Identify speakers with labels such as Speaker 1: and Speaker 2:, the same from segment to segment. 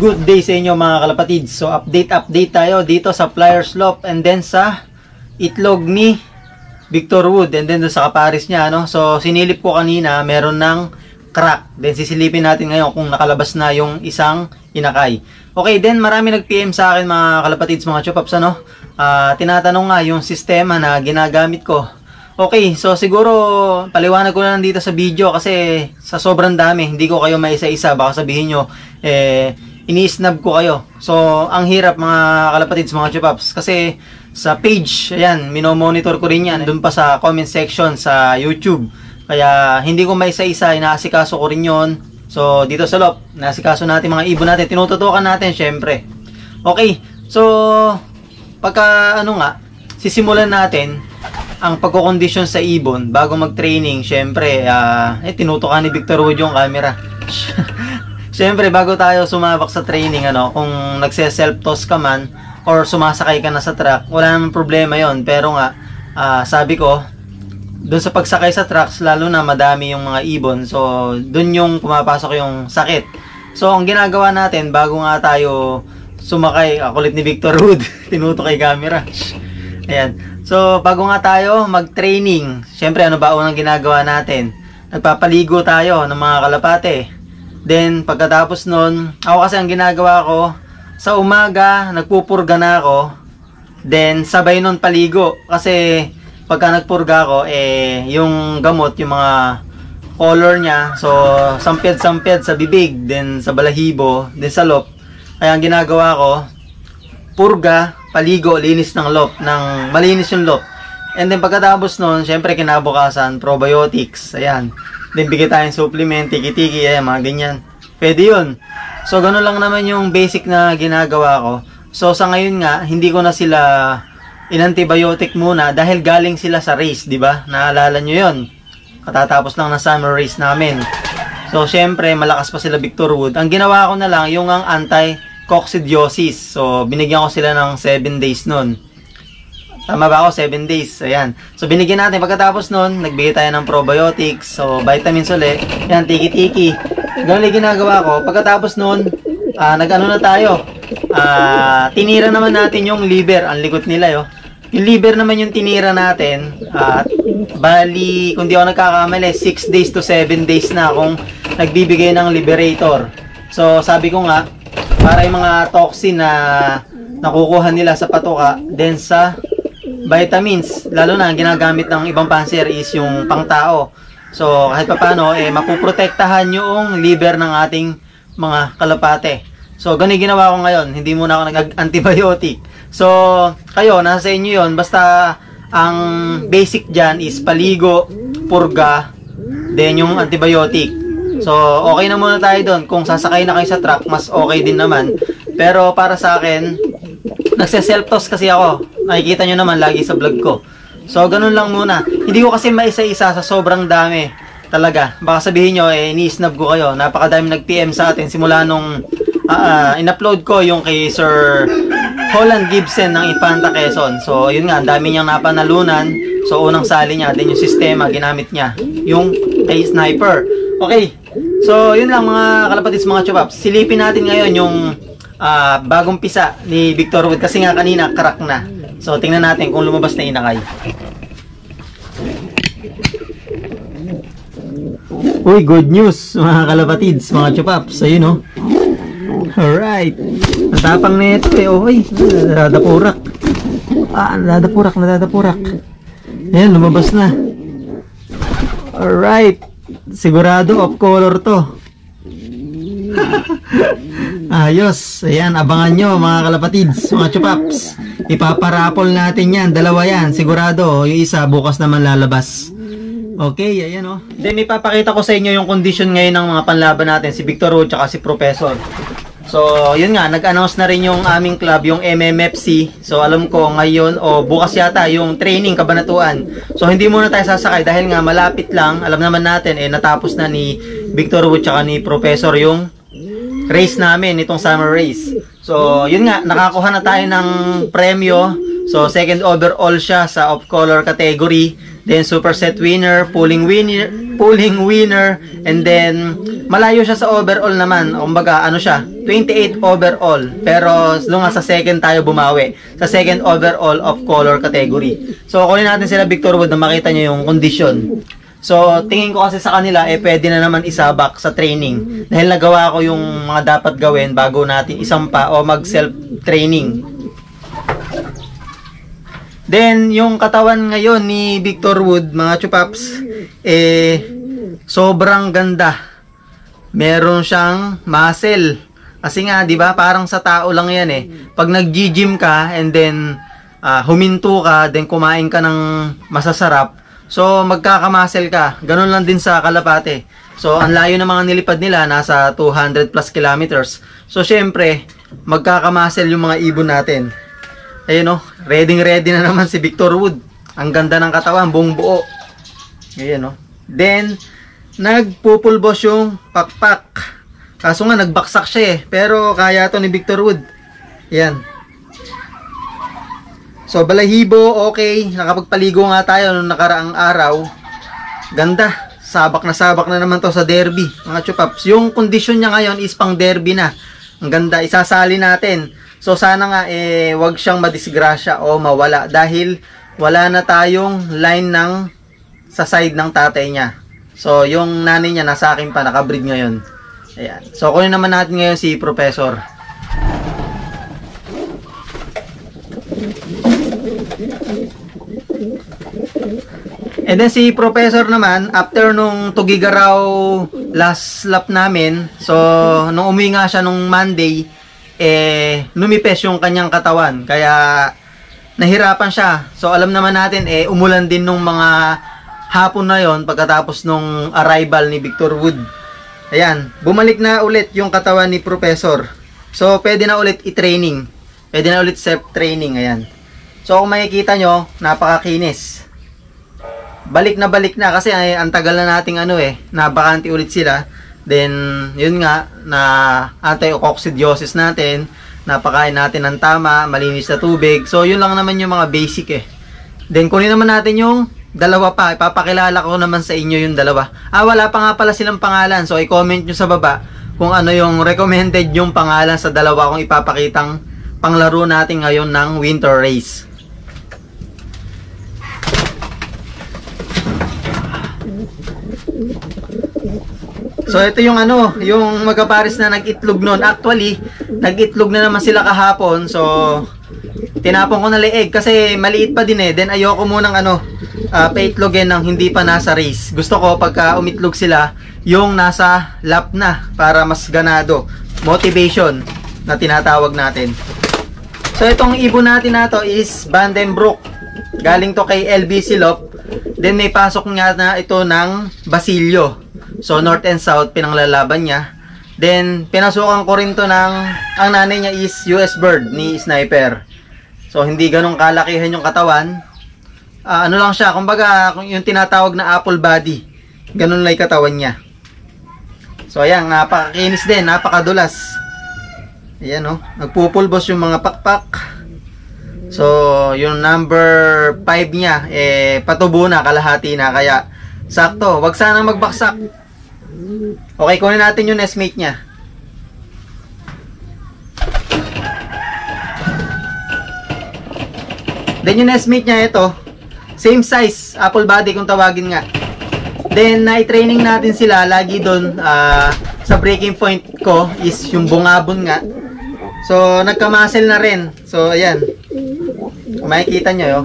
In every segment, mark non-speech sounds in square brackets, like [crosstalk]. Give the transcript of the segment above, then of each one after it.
Speaker 1: Good day sa inyo mga kalapatids. So update update tayo dito sa Flyers Loft and then sa itlog ni Victor Wood and then sa kaparis niya ano. So sinilip ko kanina meron ng crack. Then sisilipin natin ngayon kung nakalabas na yung isang inakay. Okay, then marami nag-PM sa akin mga kalapatids, mga chupaps ano. Ah, tinatanong nga yung sistema na ginagamit ko. Okay, so siguro paliwanag ko na lang dito sa video kasi sa sobrang dami, hindi ko kayo maisa-isa. Baka sabihin nyo, eh, ini-snub ko kayo. So, ang hirap mga kalapatids, mga chupaps. Kasi sa page, ayan, minomonitor ko rin yan. Doon pa sa comment section sa YouTube. Kaya hindi ko maisa-isa, inaasikaso ko rin yon. So, dito sa lop, inaasikaso natin mga ibon natin. Tinututukan natin, syempre. Okay, so, pagka ano nga, sisimulan natin ang pagkokondisyon sa ibon bago mag-training, syempre, ah, eh, tinutukan ni Victor Wood yung camera. [laughs] Siyempre, bago tayo sumabak sa training, ano, kung nagse-self-toss ka man, or sumasakay ka na sa truck, wala namang problema yon Pero nga, ah, sabi ko, doon sa pagsakay sa trucks, lalo na madami yung mga ibon, so, doon yung pumapasok yung sakit. So, ang ginagawa natin, bago nga tayo sumakay, ah, kulit ni Victor Wood, [laughs] tinuto kay camera. Ayan. So, bago nga tayo mag-training, syempre, ano ba unang ginagawa natin? Nagpapaligo tayo ng mga kalapate. Then, pagkatapos nun, ako kasi ang ginagawa ko, sa umaga, nagpupurga na ako. Then, sabay nun paligo. Kasi, pagka nagpurga ako, eh, yung gamot, yung mga color niya, so, sampyad-sampyad sa bibig, then sa balahibo, then sa lop. Kaya ang ginagawa ko, purga, paligo, linis ng lop, ng malinis yung lop. And then pagkatapos nun, syempre kinabukasan, probiotics, ayan. Then bigay tayong supplement, tiki-tiki, ayan, mga ganyan. Pwede yun. So, ganun lang naman yung basic na ginagawa ko. So, sa ngayon nga, hindi ko na sila inantibiotic muna dahil galing sila sa race, di ba? Naalala nyo yun. Katatapos lang ng summer race namin. So, syempre, malakas pa sila Victor Wood. Ang ginawa ko na lang, yung ang anti-coccidiosis. So, binigyan ko sila ng 7 days nun. Tama ba ako? 7 days. Ayan. So, binigyan natin. Pagkatapos nun, nagbigay tayo ng probiotics. So, vitamins ulit. Yan, tiki-tiki. Ganun yung ginagawa ko. Pagkatapos nun, ah, nag-ano na tayo. Ah, tinira naman natin yung liver. Ang likot nila, yo. Yung liver naman yung tinira natin. At, bali, kung di ako nagkakamali, 6 days to 7 days na akong nagbibigay ng liberator. So, sabi ko nga, para yung mga toxin na nakukuha nila sa patuka, then sa vitamins, lalo na ang ginagamit ng ibang panser is yung pangtao. So, kahit pa paano, eh, mapuprotektahan yung liver ng ating mga kalapate. So, ganun ginawa ko ngayon. Hindi muna ako nag-antibiotic. So, kayo, nasa inyo yon Basta, ang basic dyan is paligo, purga, then yung antibiotic. So, okay na muna tayo doon. Kung sasakay na kayo sa truck, mas okay din naman. Pero para sa akin, nagse-self-toss kasi ako. Nakikita nyo naman lagi sa vlog ko. So, ganun lang muna. Hindi ko kasi maisa-isa sa sobrang dami. Talaga. Baka sabihin nyo, eh, ni-snub ko kayo. Napakadami nag-PM sa atin simula nung uh, in-upload ko yung kay Sir Holland Gibson ng Infanta Quezon. So, yun nga, ang dami niyang napanalunan. So, unang sali niya, din yung sistema, ginamit niya. Yung kay Sniper. Okay. So, yun lang mga kalapatids, mga chupaps. Silipin natin ngayon yung uh, bagong pisa ni Victor Wood kasi nga kanina crack na. So tingnan natin kung lumabas na inakay. Uy, good news mga kalapatids, mga chupaps. Ayun oh. Alright. Natapang na ito eh. Uy, nadadapurak. Ah, nadadapurak, nadadapurak. Ayan, lumabas na. Alright. Sigurado off color to. [laughs] Ayos. Ayan, abangan nyo mga kalapatids, mga chupaps. Ipaparapol natin yan. Dalawa yan. Sigurado. Yung isa bukas naman lalabas. Okay, ayan o. Oh. Then ipapakita ko sa inyo yung condition ngayon ng mga panlaban natin. Si Victor Road at si Professor. So, yun nga. Nag-announce na rin yung aming club, yung MMFC. So, alam ko ngayon o bukas yata yung training kabanatuan. So, hindi muna tayo sasakay dahil nga malapit lang. Alam naman natin eh natapos na ni Victor Wood at ni Professor yung race namin, itong summer race. So, yun nga, nakakuha na tayo ng premyo. So, second overall siya sa off-color category. Then, super set winner, pulling winner, pulling winner, and then malayo siya sa overall naman. Kumbaga, ano siya, 28 overall. Pero nung sa second tayo bumawi, sa second overall of color category. So, kunin natin sila Victor Wood na makita nyo yung condition. So, tingin ko kasi sa kanila, eh, pwede na naman isabak sa training. Dahil nagawa ko yung mga dapat gawin bago natin isampa o mag-self-training. Then, yung katawan ngayon ni Victor Wood, mga chupaps, eh, sobrang ganda. Meron siyang muscle. Kasi nga, di ba, parang sa tao lang yan eh. Pag nag-gym ka, and then, uh, huminto ka, then kumain ka ng masasarap, So, magkakamasel ka. Ganun lang din sa Kalapate. So, ang layo ng mga nilipad nila, nasa 200 plus kilometers. So, syempre, magkakamasel yung mga ibon natin. Ayun no, ready ready na naman si Victor Wood. Ang ganda ng katawan, buong buo. Ayan no. Then, nagpupulbos yung pakpak. Kaso nga, nagbaksak siya eh. Pero, kaya to ni Victor Wood. Yan. So, balahibo, okay. Nakapagpaligo nga tayo nung nakaraang araw. Ganda. Sabak na sabak na naman to sa derby, mga chupaps. Yung kondisyon niya ngayon is pang derby na. Ang ganda. Isasali natin. So, sana nga, eh, wag siyang madisgrasya o mawala. Dahil, wala na tayong line ng sa side ng tatay niya. So, yung nanay niya nasa akin pa, nakabreed ngayon. Ayan. So, kunin naman natin ngayon si Professor. And then si Professor naman, after nung Tugigaraw last lap namin, so nung umuwi nga siya nung Monday, eh numipes yung kanyang katawan. Kaya nahirapan siya. So alam naman natin eh umulan din nung mga hapon na yon pagkatapos nung arrival ni Victor Wood. Ayan, bumalik na ulit yung katawan ni Professor. So pwede na ulit i-training. Pwede na ulit self-training, ayan. So kung makikita nyo, napakakinis balik na balik na kasi ay ang tagal na nating ano eh, nabakanti ulit sila. Then, yun nga, na anti-coccidiosis natin, napakain natin ng tama, malinis na tubig. So, yun lang naman yung mga basic eh. Then, kunin naman natin yung dalawa pa. Ipapakilala ko naman sa inyo yung dalawa. Ah, wala pa nga pala silang pangalan. So, i-comment nyo sa baba kung ano yung recommended yung pangalan sa dalawa kong ipapakitang panglaro natin ngayon ng winter race. So ito yung ano, yung magkapares na nag-itlog noon. Actually, nag-itlog na naman sila kahapon. So tinapon ko na leeg kasi maliit pa din eh. Then ayoko munang ano, uh, paitlogin ng hindi pa nasa race. Gusto ko pagka umitlog sila, yung nasa lap na para mas ganado. Motivation na tinatawag natin. So itong ibon natin na to is Vandenbroek. Galing to kay LB Silop. Then may pasok nga na ito ng Basilio. So, north and south, pinanglalaban niya. Then, pinasukan ko rin to ng, ang nanay niya is US Bird ni Sniper. So, hindi ganun kalakihan yung katawan. Uh, ano lang siya, kumbaga, yung tinatawag na apple body. Ganun lang yung katawan niya. So, ayan, napakakinis din, napakadulas. Ayan, no? Oh, nagpupulbos yung mga pakpak. So, yung number 5 niya, eh, patubo na, kalahati na. Kaya, sakto. Wag sanang magbaksak. Okay, kunin natin yung nestmate niya. Then yung nestmate niya ito, same size, apple body kung tawagin nga. Then na-training natin sila lagi doon uh, sa breaking point ko is yung bungabon nga. So nagka-muscle na rin. So ayan. Makikita nyo yo.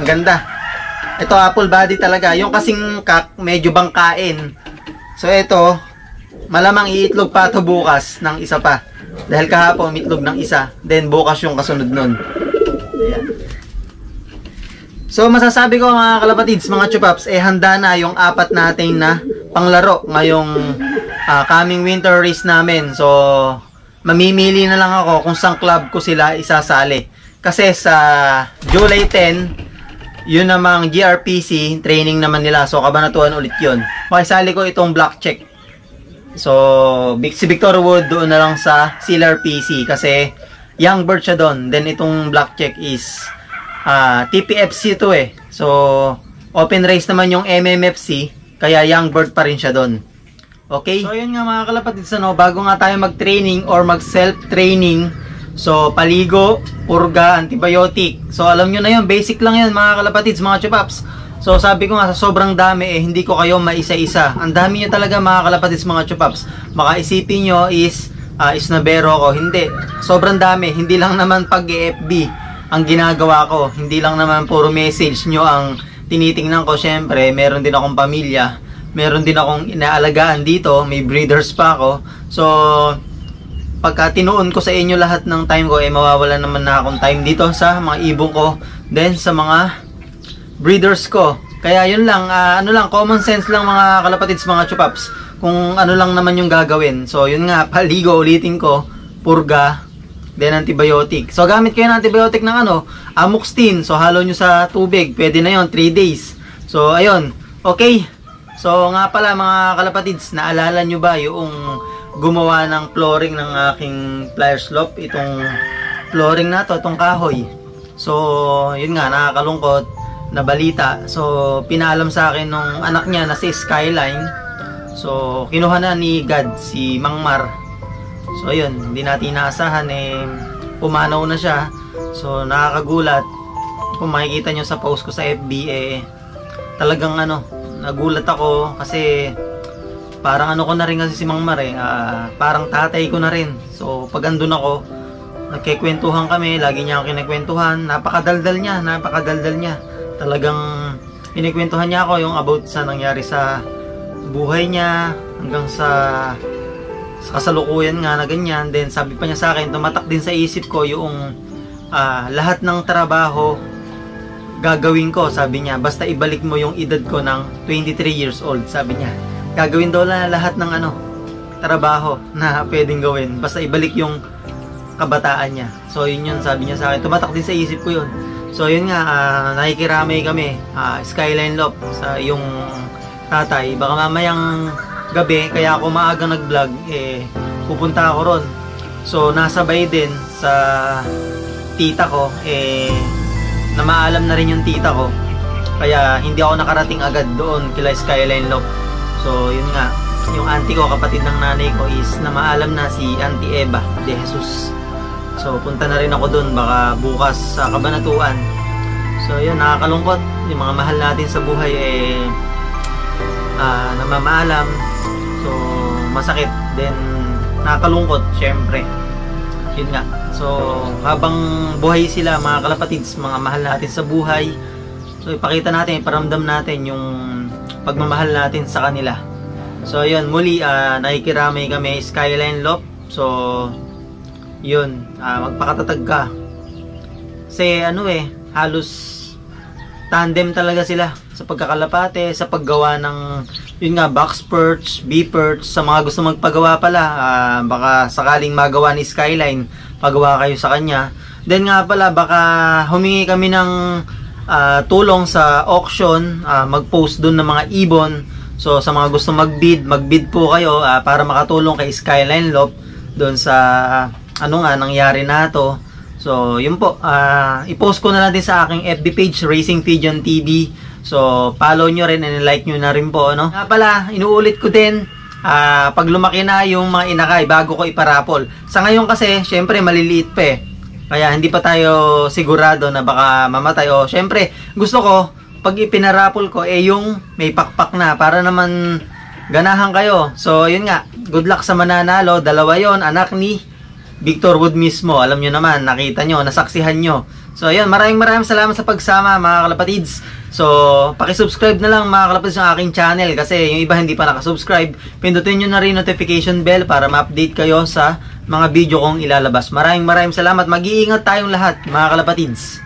Speaker 1: Ang ganda. Ito apple body talaga. Yung kasing kak medyo bangkain. So ito, malamang iitlog pa ito bukas ng isa pa. Dahil kahapon umitlog ng isa, then bukas yung kasunod nun. So masasabi ko mga kalapatids, mga chupaps, eh handa na yung apat natin na panglaro ngayong uh, coming winter race namin. So mamimili na lang ako kung saan club ko sila isasali. Kasi sa July 10, yun namang GRPC, training naman nila. So, kabanatuan ulit yun. Makisali ko itong black check. So, si Victor Wood doon na lang sa Sealer PC kasi young bird siya doon. Then, itong black check is uh, ah, TPFC to eh. So, open race naman yung MMFC. Kaya young bird pa rin siya doon. Okay? So, yun nga mga kalapatids, ano, bago nga tayo mag-training or mag-self-training, so, paligo, purga, antibiotic. So, alam nyo na yun, basic lang yun mga kalapatids, mga chupaps. So, sabi ko nga, sa sobrang dami, eh, hindi ko kayo maisa-isa. Ang dami nyo talaga mga kalapatids, mga chupaps. Baka isipin nyo is, uh, isnabero ko. Hindi. Sobrang dami. Hindi lang naman pag-FB ang ginagawa ko. Hindi lang naman puro message nyo ang tinitingnan ko. Siyempre, meron din akong pamilya. Meron din akong inaalagaan dito. May breeders pa ako. So, pagka tinuon ko sa inyo lahat ng time ko, eh mawawala naman na akong time dito sa mga ibong ko. Then, sa mga breeders ko. Kaya yun lang, uh, ano lang, common sense lang mga kalapatids, mga chupaps. Kung ano lang naman yung gagawin. So, yun nga, [laughs] paligo ulitin ko, purga, then antibiotic. So, gamit kayo ng antibiotic ng ano, amoxicillin. So, halo nyo sa tubig. Pwede na yon 3 days. So, ayun. Okay. So, nga pala mga kalapatids, naalala nyo ba yung gumawa ng flooring ng aking flyer slope? Itong flooring na to, itong kahoy. So, yun nga, nakakalungkot na balita. So, pinalam sa akin nung anak niya na si Skyline. So, kinuha na ni God si Mangmar. So, ayun, hindi natin inaasahan eh pumanaw na siya. So, nakakagulat. Kung makikita nyo sa post ko sa FB eh talagang ano, nagulat ako kasi parang ano ko na rin kasi si Mangmar eh, uh, parang tatay ko na rin. So, pag andun ako, nagkikwentuhan kami, lagi niya ako kinakwentuhan, napakadaldal niya, napakadaldal niya. Talagang inikwentuhan niya ako yung about sa nangyari sa buhay niya hanggang sa sa kasalukuyan nga na ganyan. Then sabi pa niya sa akin tumatak din sa isip ko yung uh, lahat ng trabaho gagawin ko. Sabi niya basta ibalik mo yung edad ko ng 23 years old sabi niya gagawin daw na lahat ng ano trabaho na pwedeng gawin basta ibalik yung kabataan niya so yun yun sabi niya sa akin tumatak din sa isip ko yun So yun nga, uh, nakikiramay kami, uh, Skyline Loft sa yung tatay. Baka mamayang gabi, kaya ako maagang nag-vlog, eh, pupunta ako ron. So nasabay din sa tita ko, eh, na maalam na rin yung tita ko. Kaya hindi ako nakarating agad doon kila Skyline Loft. So yun nga, yung auntie ko, kapatid ng nanay ko is na maalam na si Auntie Eva de Jesus. So, punta na rin ako dun. Baka bukas sa kabanatuan. So, yun, nakakalungkot. Yung mga mahal natin sa buhay, eh, uh, namamaalam. So, masakit. Then, nakakalungkot, syempre. Yun nga. So, habang buhay sila, mga kalapatids, mga mahal natin sa buhay, so, ipakita natin, iparamdam natin yung pagmamahal natin sa kanila. So, yun, muli, uh, nakikiramay kami, Skyline Loft. So, yun, uh, magpakatatag ka. Kasi ano eh, halos tandem talaga sila sa pagkakalapate, sa paggawa ng yun nga, box perch, bee perch, sa mga gusto magpagawa pala, uh, baka sakaling magawa ni Skyline, pagawa kayo sa kanya. Then nga pala, baka humingi kami ng uh, tulong sa auction, uh, mag-post dun ng mga ibon. So sa mga gusto mag-bid, mag-bid po kayo uh, para makatulong kay Skyline Loft doon sa ano nga nangyari na to. So, yun po. Uh, i-post ko na lang din sa aking FB page, Racing Pigeon TV. So, follow nyo rin and like nyo na rin po. Ano? Nga pala, inuulit ko din, uh, pag lumaki na yung mga inakay, bago ko iparapol. Sa ngayon kasi, syempre, maliliit pa eh. Kaya hindi pa tayo sigurado na baka mamatay. O, syempre, gusto ko, pag ipinarapol ko, eh yung may pakpak na para naman ganahan kayo. So, yun nga. Good luck sa mananalo. Dalawa yon anak ni Victor Wood mismo. Alam nyo naman, nakita nyo, nasaksihan nyo. So, ayun, maraming maraming salamat sa pagsama mga kalapatids. So, pakisubscribe na lang mga kalapatids ng aking channel kasi yung iba hindi pa nakasubscribe. Pindutin nyo na rin notification bell para ma-update kayo sa mga video kong ilalabas. Maraming maraming salamat. Mag-iingat tayong lahat mga kalapatids.